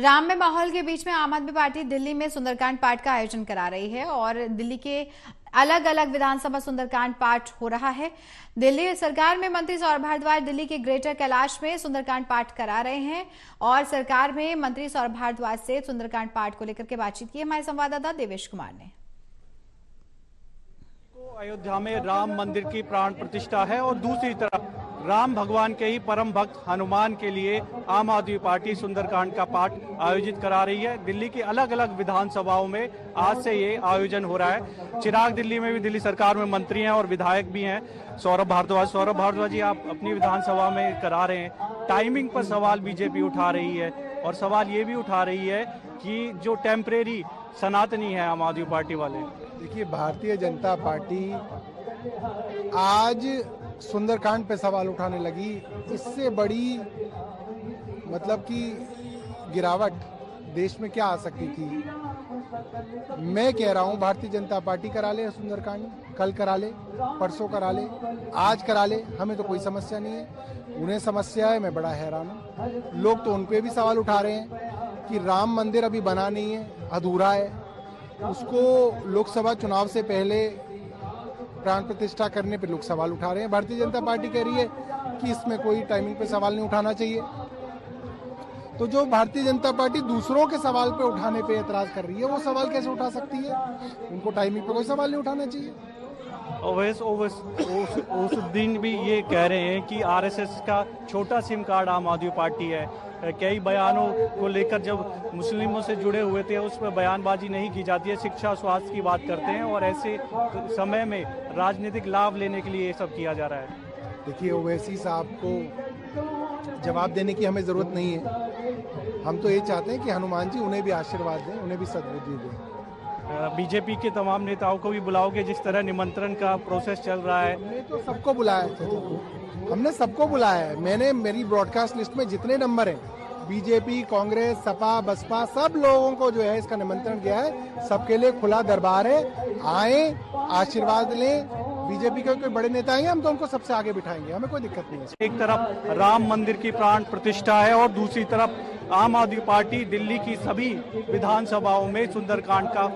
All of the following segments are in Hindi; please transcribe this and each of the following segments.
राम में माहौल के बीच में आम आदमी पार्टी दिल्ली में सुंदरकांड पाठ का आयोजन करा रही है और दिल्ली के अलग अलग विधानसभा सुंदरकांड पाठ हो रहा है। दिल्ली सरकार में मंत्री सौरभ भारद्वाज दिल्ली के ग्रेटर कैलाश में सुंदरकांड पाठ करा रहे हैं और सरकार में मंत्री सौरभ भारद्वाज से सुंदरकांड पाठ को लेकर के बातचीत की हमारे संवाददाता देवेश कुमार ने। अयोध्या में राम मंदिर की प्राण प्रतिष्ठा है और दूसरी तरफ़ राम भगवान के ही परम भक्त हनुमान के लिए आम आदमी पार्टी सुंदरकांड का पाठ आयोजित करा रही है। दिल्ली की अलग अलग विधानसभाओं में आज से ये आयोजन हो रहा है। चिराग दिल्ली में भी दिल्ली सरकार में मंत्री हैं और विधायक भी हैं। सौरभ भारद्वाज सौरभ भारद्वाज जी, आप अपनी विधानसभा में करा रहे हैं। टाइमिंग पर सवाल बीजेपी उठा रही है और सवाल ये भी उठा रही है कि जो टेम्परेरी सनातनी है आम आदमी पार्टी वाले। देखिए, भारतीय जनता पार्टी आज सुंदरकांड पे सवाल उठाने लगी। इससे बड़ी मतलब कि गिरावट देश में क्या आ सकती थी? मैं कह रहा हूँ, भारतीय जनता पार्टी करा ले सुंदरकांड, कल करा ले, परसों करा ले, आज करा ले, हमें तो कोई समस्या नहीं है। उन्हें समस्या है, मैं बड़ा हैरान हूँ। लोग तो उन पे भी सवाल उठा रहे हैं कि राम मंदिर अभी बना नहीं है, अधूरा है। उसको लोकसभा चुनाव से पहले प्राण प्रतिष्ठा करने पर लोग सवाल उठा रहे हैं। भारतीय जनता पार्टी कह रही है कि इसमें कोई टाइमिंग पे सवाल नहीं उठाना चाहिए। तो जो भारतीय जनता पार्टी दूसरों के सवाल पे उठाने पे एतराज़ कर रही है, वो सवाल कैसे उठा सकती है? उनको टाइमिंग पे कोई सवाल नहीं उठाना चाहिए। ओवैस ओवैस ओसुद्दीन भी ये कह रहे हैं कि आरएसएस का छोटा सिम कार्ड आम आदमी पार्टी है। कई बयानों को लेकर जब मुस्लिमों से जुड़े हुए थे, उस पर बयानबाजी नहीं की जाती है। शिक्षा स्वास्थ्य की बात करते हैं और ऐसे समय में राजनीतिक लाभ लेने के लिए ये सब किया जा रहा है। देखिए, ओवैसी साहब को जवाब देने की हमें ज़रूरत नहीं है। हम तो ये चाहते हैं कि हनुमान जी उन्हें भी आशीर्वाद दें, उन्हें भी सदबुद्धि दें। बीजेपी के तमाम नेताओं को भी बुलाओगे जिस तरह निमंत्रण का प्रोसेस चल रहा है? हमने तो सबको बुलाया हमने सबको बुलाया है। मैंने मेरी ब्रॉडकास्ट लिस्ट में जितने नंबर हैं बीजेपी कांग्रेस सपा बसपा सब लोगों को जो है इसका निमंत्रण किया है। सबके लिए खुला दरबार है। आए आशीर्वाद लें। बीजेपी के कोई बड़े नेता हैं हम तो उनको सबसे आगे बिठाएँगे। हमें कोई दिक्कत नहीं है। एक तरफ़ राम मंदिर की प्राण प्रतिष्ठा है और दूसरी तरफ़ आम आदमी पार्टी दिल्ली की सभी विधानसभाओं में सुंदरकांड का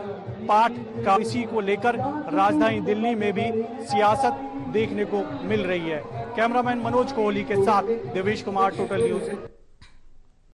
पाठ का इसी को लेकर राजधानी दिल्ली में भी सियासत देखने को मिल रही है। कैमरामैन मनोज कोहली के साथ देवेश कुमार टोटल न्यूज़